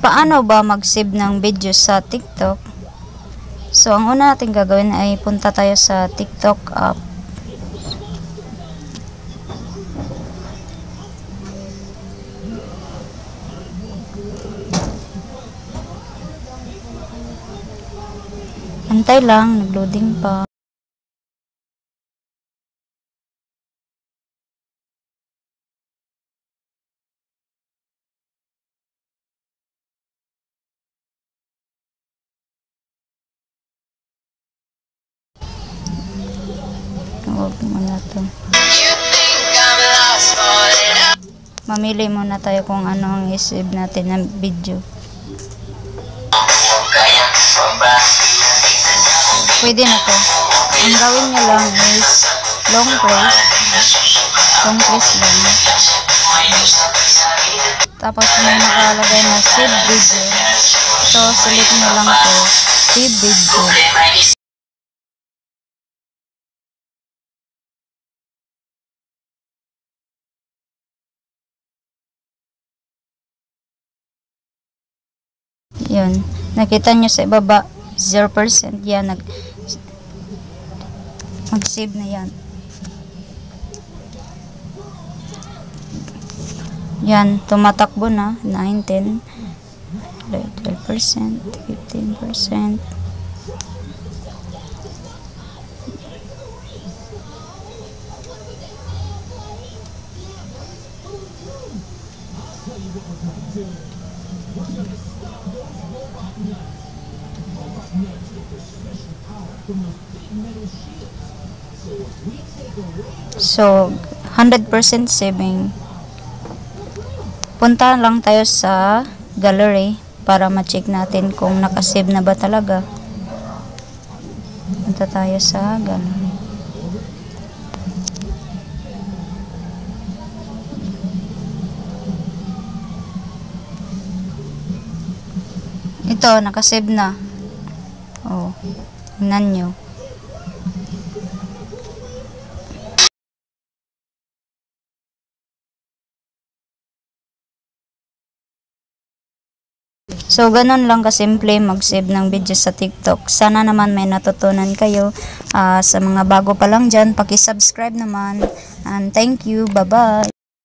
paano ba mag-save ng video sa TikTok? So, ang una natin gagawin ay punta tayo sa TikTok app. Antay lang, nag-loading pa. Huwag muna to. Mamili muna tayo kung ano ang isave natin ng video. Pwede na to. Ang gawin nyo lang is long press. Long press lang. Tapos may nakalagay na save video. So, select nyo lang to. Save video. Yun. Nakita nyo sa ibaba, 0%. Yan, nag, mag-save na yan. Yan, tumatakbo na. 9, 10, 12%, 15%. So, 100% saving. Punta lang tayo sa gallery para ma-check natin kung nakasave na ba talaga. Punta tayo sa gallery. Ito, nakasave na. Oh, tingnan nyo. So, ganun lang kasimple mag-save ng video sa TikTok. Sana naman may natutunan kayo. Ah, sa mga bago pa lang dyan, paki-subscribe naman. And thank you. Bye-bye.